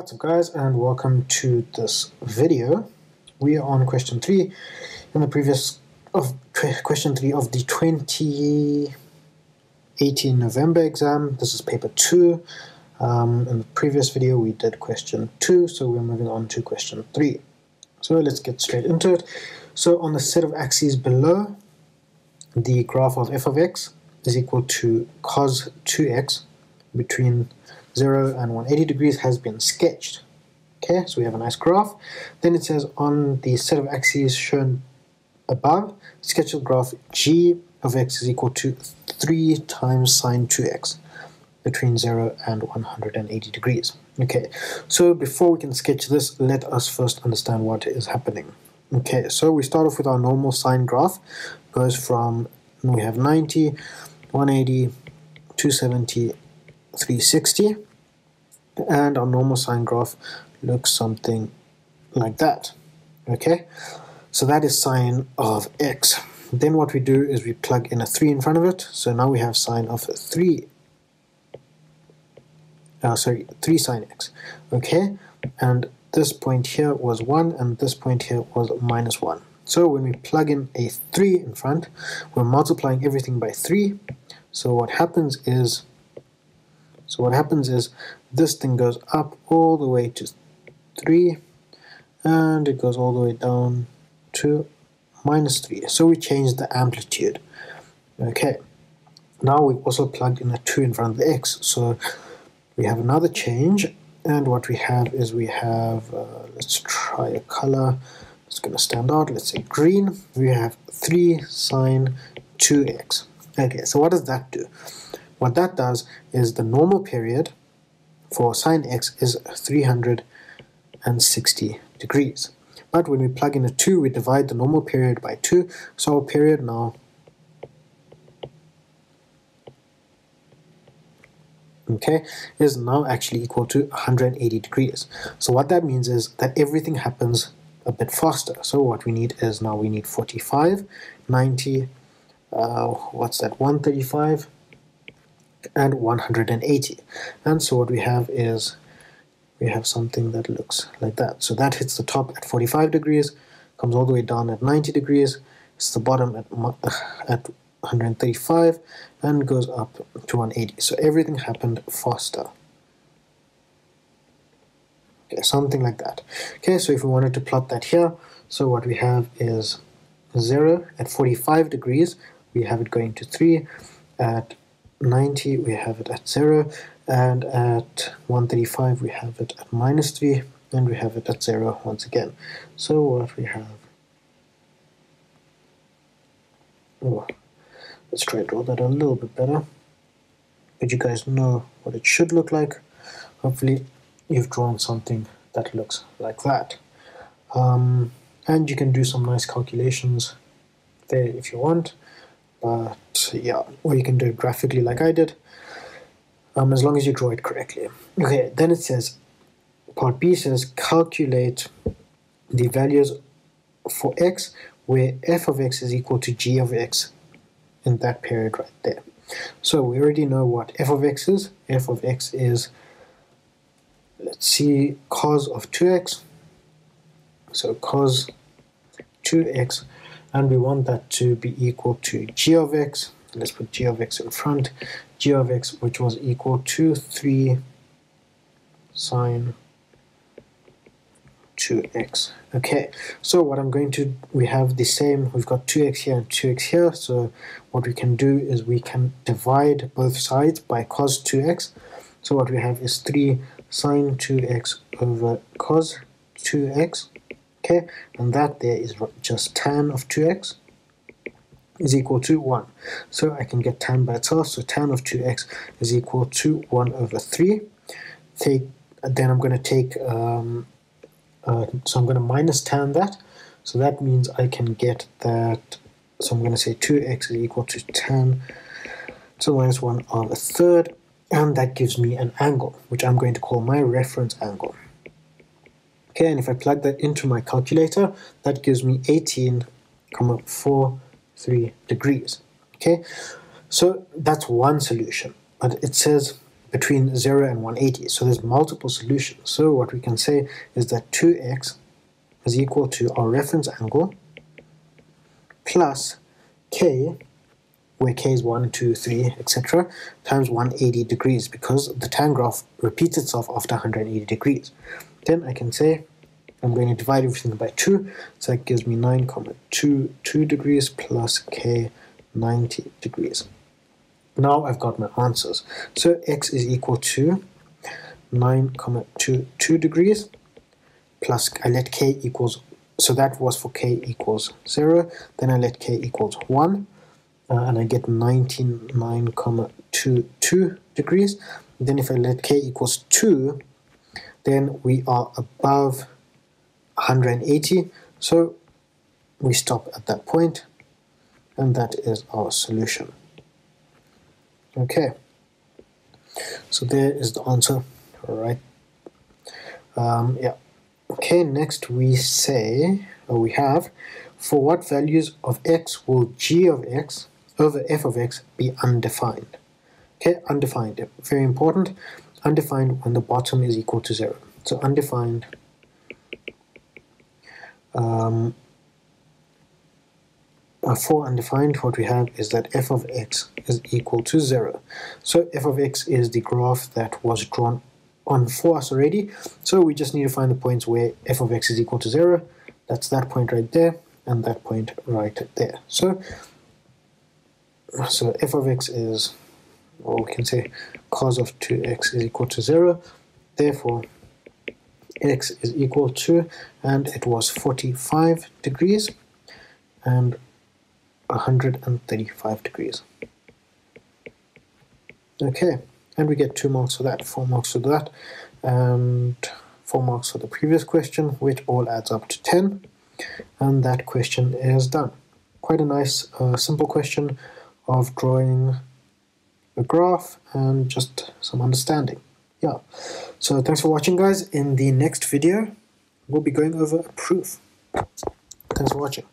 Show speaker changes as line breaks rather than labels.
What's up guys and welcome to this video. We are on question 3 in the previous of question 3 of the 2018 November exam. This is paper 2. Um, in the previous video we did question 2 so we're moving on to question 3. So let's get straight into it. So on the set of axes below the graph of f of x is equal to cos 2x between 0 and 180 degrees has been sketched. Okay, so we have a nice graph. Then it says on the set of axes shown above, sketch a graph g of x is equal to 3 times sine 2x between 0 and 180 degrees. Okay, so before we can sketch this, let us first understand what is happening. Okay, so we start off with our normal sine graph. Goes from, we have 90, 180, 270, 360 and our normal sine graph looks something like that. Okay? So that is sine of x. Then what we do is we plug in a 3 in front of it. So now we have sine of 3 uh, sorry 3 sine x. Okay? And this point here was 1 and this point here was minus 1 so when we plug in a 3 in front we're multiplying everything by 3 so what happens is so what happens is this thing goes up all the way to 3 and it goes all the way down to minus 3. So we change the amplitude. Okay, now we've also plugged in a 2 in front of the x. So we have another change and what we have is we have, uh, let's try a color, it's going to stand out, let's say green. We have 3 sine 2x. Okay, so what does that do? What that does is the normal period for sine x is 360 degrees. But when we plug in a 2, we divide the normal period by 2, so our period now okay, is now actually equal to 180 degrees. So what that means is that everything happens a bit faster. So what we need is now we need 45, 90, uh, what's that, 135, and 180 and so what we have is we have something that looks like that. So that hits the top at 45 degrees comes all the way down at 90 degrees it's the bottom at at 135 and goes up to 180 so everything happened faster. Okay something like that. Okay so if we wanted to plot that here so what we have is 0 at 45 degrees we have it going to 3 at 90 we have it at 0 and at 135 we have it at minus 3 and we have it at 0 once again. So what we have oh, let's try to draw that a little bit better but you guys know what it should look like. Hopefully you've drawn something that looks like that. Um, and you can do some nice calculations there if you want but yeah, or you can do it graphically like I did, um, as long as you draw it correctly. Okay, then it says, part B says calculate the values for x where f of x is equal to g of x in that period right there. So we already know what f of x is. f of x is, let's see, cos of 2x. So cos 2x and we want that to be equal to g of x. Let's put g of x in front. G of x which was equal to 3 sine 2x okay so what I'm going to we have the same. We've got 2x here and 2x here. So what we can do is we can divide both sides by cos 2x so what we have is 3 sine 2x over cos 2x okay and that there is just tan of 2x is equal to 1 so I can get tan by itself so tan of 2x is equal to 1 over 3 take then I'm going to take um, uh, so I'm going to minus tan that. So that means I can get that so I'm going to say 2x is equal to tan. So minus 1 of a third and that gives me an angle which I'm going to call my reference angle Okay, and if I plug that into my calculator, that gives me 18,43 degrees. Okay, so that's one solution. But it says between 0 and 180. So there's multiple solutions. So what we can say is that 2x is equal to our reference angle plus k, where k is 1, 2, 3, etc., times 180 degrees because the tan graph repeats itself after 180 degrees. Then I can say I'm going to divide everything by 2, so that gives me 9 comma 2, 2 degrees plus k 90 degrees. Now I've got my answers. So x is equal to 9 comma 2, 2 degrees plus I let k equals so that was for k equals 0 then I let k equals 1 uh, and I get 99,22 degrees then if I let k equals 2 then we are above 180 so we stop at that point and that is our solution. Okay. So there is the answer all right? Um, yeah. Okay next we say or we have for what values of x will g of x over f of x be undefined? Okay undefined very important undefined when the bottom is equal to zero so undefined um, uh, for undefined, what we have is that f of x is equal to 0. So f of x is the graph that was drawn on for us already. So we just need to find the points where f of x is equal to 0. That's that point right there and that point right there. So, so f of x is, or we can say cos of 2x is equal to 0. Therefore, x is equal to, and it was 45 degrees, and 135 degrees. Okay, and we get 2 marks for that, 4 marks for that, and 4 marks for the previous question, which all adds up to 10, and that question is done. Quite a nice, uh, simple question of drawing a graph and just some understanding. Yeah. So thanks for watching guys. In the next video we'll be going over a proof. Thanks for watching